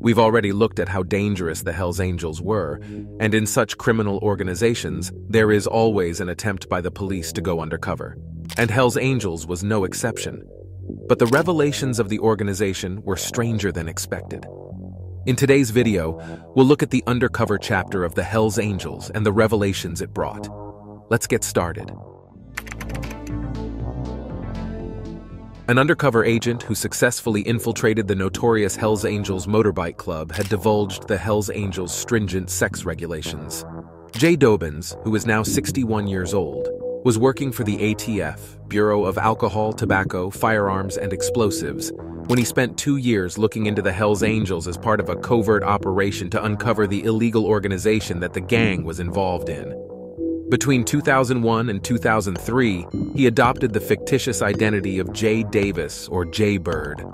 We've already looked at how dangerous the Hells Angels were, and in such criminal organizations, there is always an attempt by the police to go undercover. And Hells Angels was no exception. But the revelations of the organization were stranger than expected. In today's video, we'll look at the undercover chapter of the Hells Angels and the revelations it brought. Let's get started. An undercover agent who successfully infiltrated the notorious Hells Angels motorbike club had divulged the Hells Angels' stringent sex regulations. Jay Dobyns, who is now 61 years old, was working for the ATF, Bureau of Alcohol, Tobacco, Firearms, and Explosives, when he spent two years looking into the Hells Angels as part of a covert operation to uncover the illegal organization that the gang was involved in. Between 2001 and 2003, he adopted the fictitious identity of Jay Davis or Jay Bird.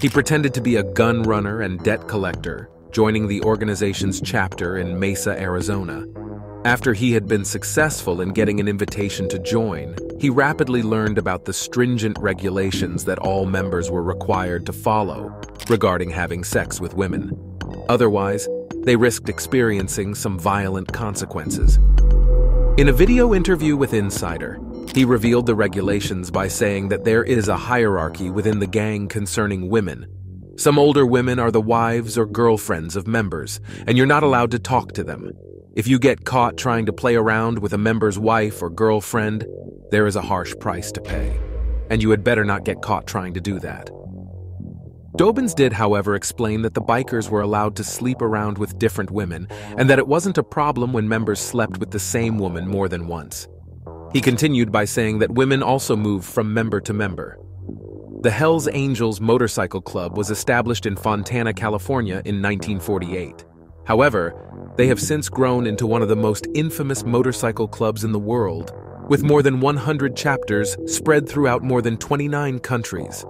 He pretended to be a gun runner and debt collector, joining the organization's chapter in Mesa, Arizona. After he had been successful in getting an invitation to join, he rapidly learned about the stringent regulations that all members were required to follow regarding having sex with women. Otherwise, they risked experiencing some violent consequences. In a video interview with Insider, he revealed the regulations by saying that there is a hierarchy within the gang concerning women. Some older women are the wives or girlfriends of members, and you're not allowed to talk to them. If you get caught trying to play around with a member's wife or girlfriend, there is a harsh price to pay, and you had better not get caught trying to do that. Dobyns did, however, explain that the bikers were allowed to sleep around with different women and that it wasn't a problem when members slept with the same woman more than once. He continued by saying that women also move from member to member. The Hells Angels Motorcycle Club was established in Fontana, California in 1948. However, they have since grown into one of the most infamous motorcycle clubs in the world, with more than 100 chapters spread throughout more than 29 countries.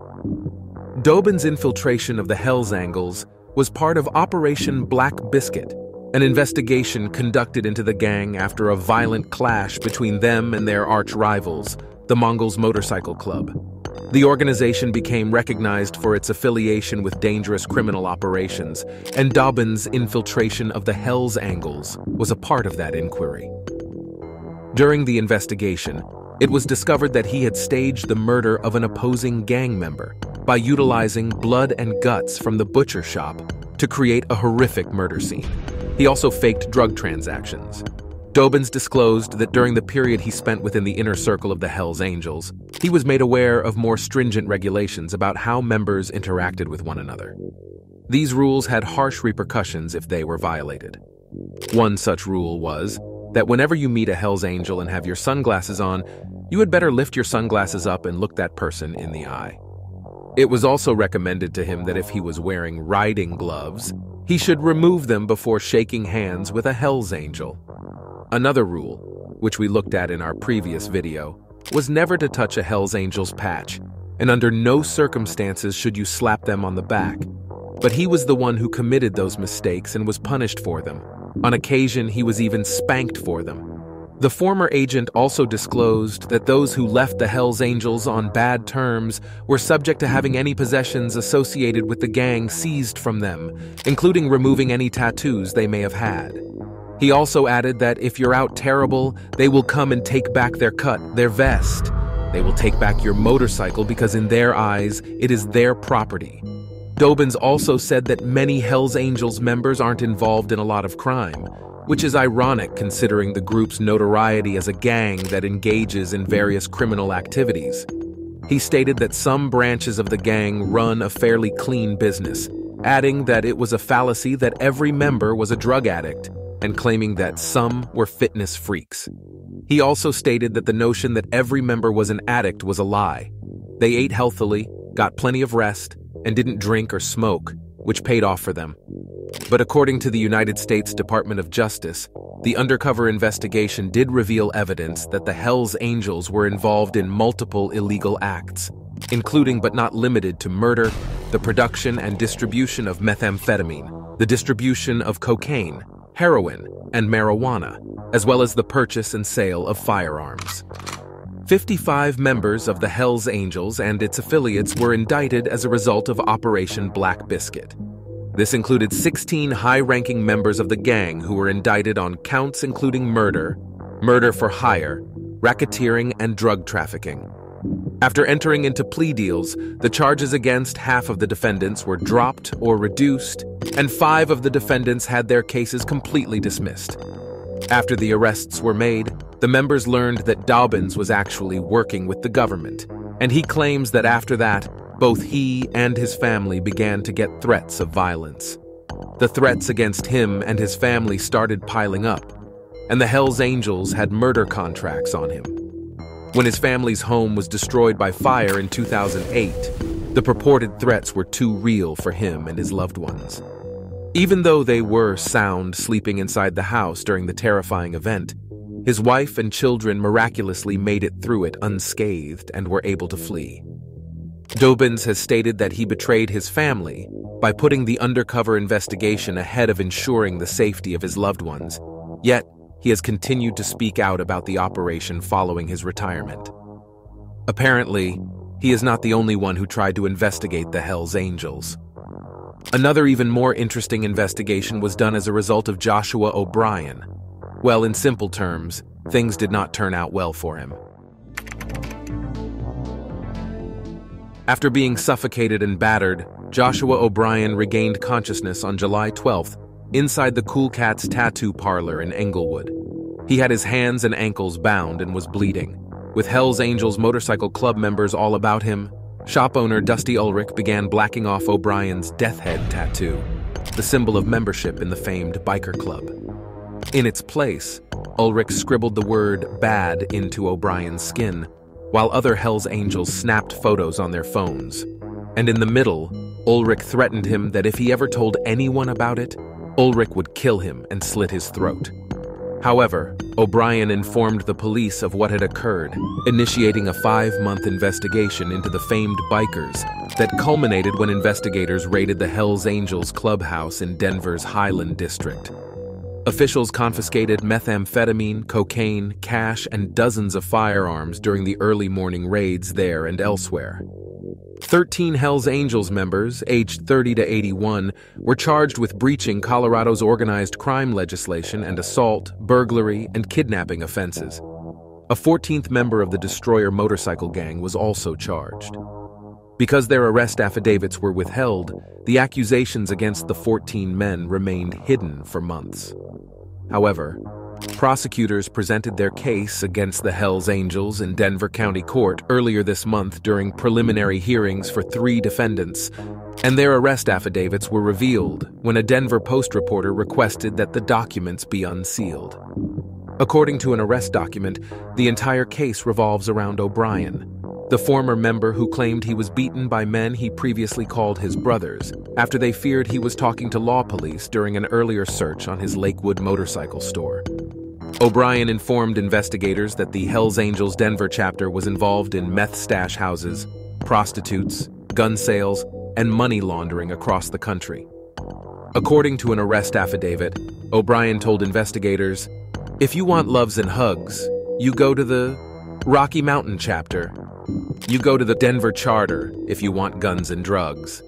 Dobyns' infiltration of the Hells Angels was part of Operation Black Biscuit, an investigation conducted into the gang after a violent clash between them and their arch rivals, the Mongols Motorcycle Club. The organization became recognized for its affiliation with dangerous criminal operations, and Dobyns' infiltration of the Hells Angels was a part of that inquiry. During the investigation, it was discovered that he had staged the murder of an opposing gang member by utilizing blood and guts from the butcher shop to create a horrific murder scene. He also faked drug transactions. Dobyns disclosed that during the period he spent within the inner circle of the Hells Angels, he was made aware of more stringent regulations about how members interacted with one another. These rules had harsh repercussions if they were violated. One such rule was that whenever you meet a Hells Angel and have your sunglasses on, you had better lift your sunglasses up and look that person in the eye. It was also recommended to him that if he was wearing riding gloves, he should remove them before shaking hands with a Hells Angel. Another rule, which we looked at in our previous video, was never to touch a Hells Angel's patch, and under no circumstances should you slap them on the back. But he was the one who committed those mistakes and was punished for them. On occasion, he was even spanked for them. The former agent also disclosed that those who left the Hells Angels on bad terms were subject to having any possessions associated with the gang seized from them, including removing any tattoos they may have had. He also added that if you're out terrible, they will come and take back their cut, their vest. They will take back your motorcycle because in their eyes, it is their property. Dobyns also said that many Hells Angels members aren't involved in a lot of crime, which is ironic considering the group's notoriety as a gang that engages in various criminal activities. He stated that some branches of the gang run a fairly clean business, adding that it was a fallacy that every member was a drug addict, and claiming that some were fitness freaks. He also stated that the notion that every member was an addict was a lie. They ate healthily, got plenty of rest, and didn't drink or smoke, which paid off for them. But according to the United States Department of Justice, the undercover investigation did reveal evidence that the Hells Angels were involved in multiple illegal acts, including but not limited to murder, the production and distribution of methamphetamine, the distribution of cocaine, heroin, and marijuana, as well as the purchase and sale of firearms. 55 members of the Hells Angels and its affiliates were indicted as a result of Operation Black Biscuit. This included 16 high-ranking members of the gang who were indicted on counts including murder, murder for hire, racketeering, and drug trafficking. After entering into plea deals, the charges against half of the defendants were dropped or reduced, and five of the defendants had their cases completely dismissed. After the arrests were made, the members learned that Dobyns was actually working with the government, and he claims that after that, both he and his family began to get threats of violence. The threats against him and his family started piling up, and the Hells Angels had murder contracts on him. When his family's home was destroyed by fire in 2008, the purported threats were too real for him and his loved ones. Even though they were sound sleeping inside the house during the terrifying event, his wife and children miraculously made it through it unscathed and were able to flee. Dobyns has stated that he betrayed his family by putting the undercover investigation ahead of ensuring the safety of his loved ones, yet he has continued to speak out about the operation following his retirement. Apparently, he is not the only one who tried to investigate the Hells Angels. Another even more interesting investigation was done as a result of Joshua O'Brien. Well, in simple terms, things did not turn out well for him. After being suffocated and battered, Joshua O'Brien regained consciousness on July 12th inside the Cool Cats tattoo parlor in Englewood. He had his hands and ankles bound and was bleeding. With Hells Angels motorcycle club members all about him, shop owner Dusty Ulrich began blacking off O'Brien's death head tattoo, the symbol of membership in the famed biker club. In its place, Ulrich scribbled the word bad into O'Brien's skin, while other Hells Angels snapped photos on their phones. And in the middle, Ulrich threatened him that if he ever told anyone about it, Ulrich would kill him and slit his throat. However, O'Brien informed the police of what had occurred, initiating a five-month investigation into the famed bikers that culminated when investigators raided the Hells Angels clubhouse in Denver's Highland District. Officials confiscated methamphetamine, cocaine, cash, and dozens of firearms during the early morning raids there and elsewhere. 13 Hells Angels members, aged 30 to 81, were charged with breaching Colorado's organized crime legislation and assault, burglary, and kidnapping offenses. A 14th member of the Destroyer motorcycle gang was also charged. Because their arrest affidavits were withheld, the accusations against the 14 men remained hidden for months. However, Prosecutors presented their case against the Hells Angels in Denver County Court earlier this month during preliminary hearings for three defendants, and their arrest affidavits were revealed when a Denver Post reporter requested that the documents be unsealed. According to an arrest document, the entire case revolves around O'Brien, the former member who claimed he was beaten by men he previously called his brothers after they feared he was talking to law police during an earlier search on his Lakewood motorcycle store. O'Brien informed investigators that the Hells Angels Denver chapter was involved in meth stash houses, prostitutes, gun sales, and money laundering across the country. According to an arrest affidavit, O'Brien told investigators, If you want loves and hugs, you go to the Rocky Mountain chapter. You go to the Denver charter if you want guns and drugs.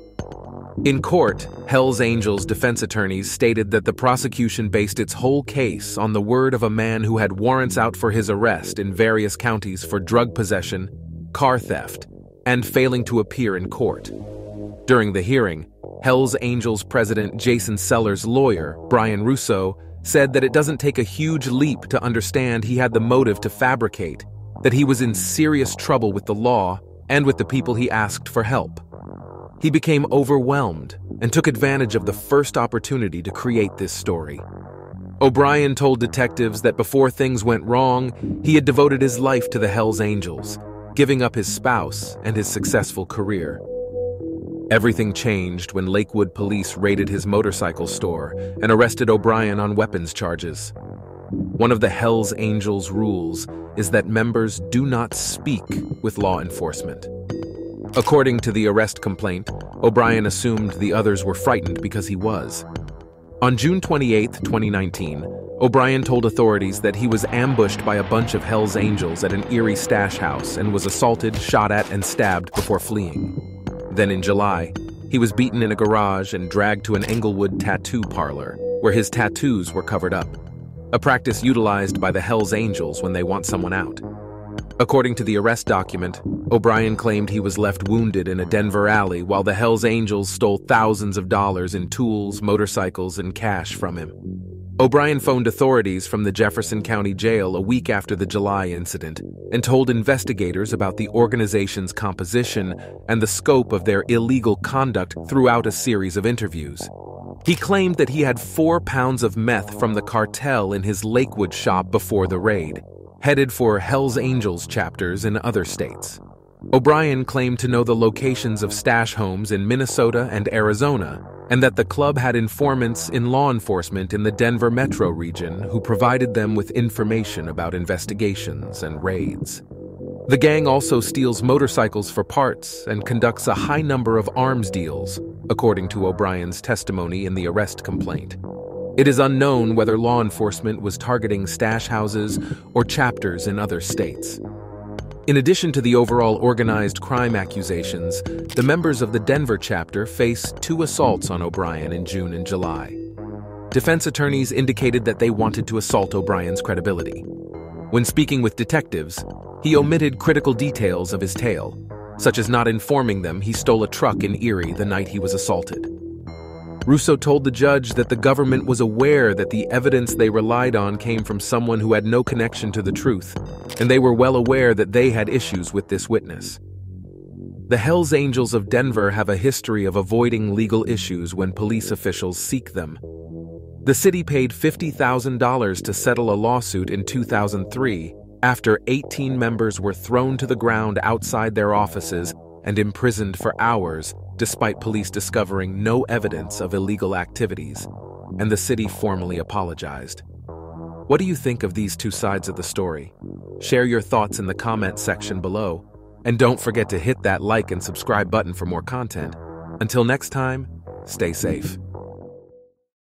In court, Hells Angels defense attorneys stated that the prosecution based its whole case on the word of a man who had warrants out for his arrest in various counties for drug possession, car theft, and failing to appear in court. During the hearing, Hells Angels president Jason Sellers' lawyer, Brian Russo, said that it doesn't take a huge leap to understand he had the motive to fabricate, that he was in serious trouble with the law and with the people he asked for help. He became overwhelmed and took advantage of the first opportunity to create this story. O'Brien told detectives that before things went wrong, he had devoted his life to the Hells Angels, giving up his spouse and his successful career. Everything changed when Lakewood police raided his motorcycle store and arrested O'Brien on weapons charges. One of the Hells Angels rules is that members do not speak with law enforcement. According to the arrest complaint, O'Brien assumed the others were frightened because he was. On June 28, 2019, O'Brien told authorities that he was ambushed by a bunch of Hell's Angels at an Erie stash house and was assaulted, shot at, and stabbed before fleeing. Then in July, he was beaten in a garage and dragged to an Englewood tattoo parlor, where his tattoos were covered up, a practice utilized by the Hells Angels when they want someone out. According to the arrest document, O'Brien claimed he was left wounded in a Denver alley while the Hells Angels stole thousands of dollars in tools, motorcycles, and cash from him. O'Brien phoned authorities from the Jefferson County Jail a week after the July incident and told investigators about the organization's composition and the scope of their illegal conduct throughout a series of interviews. He claimed that he had four pounds of meth from the cartel in his Lakewood shop before the raid, headed for Hells Angels chapters in other states. O'Brien claimed to know the locations of stash homes in Minnesota and Arizona and that the club had informants in law enforcement in the Denver metro region who provided them with information about investigations and raids. The gang also steals motorcycles for parts and conducts a high number of arms deals, according to O'Brien's testimony in the arrest complaint. It is unknown whether law enforcement was targeting stash houses or chapters in other states. In addition to the overall organized crime accusations, the members of the Denver chapter face two assaults on O'Brien in June and July. Defense attorneys indicated that they wanted to assault O'Brien's credibility. When speaking with detectives, he omitted critical details of his tale, such as not informing them he stole a truck in Erie the night he was assaulted. Russo told the judge that the government was aware that the evidence they relied on came from someone who had no connection to the truth, and they were well aware that they had issues with this witness. The Hells Angels of Denver have a history of avoiding legal issues when police officials seek them. The city paid $50,000 to settle a lawsuit in 2003 after 18 members were thrown to the ground outside their offices and imprisoned for hours despite police discovering no evidence of illegal activities, and the city formally apologized. What do you think of these two sides of the story? Share your thoughts in the comment section below, and don't forget to hit that like and subscribe button for more content. Until next time, stay safe.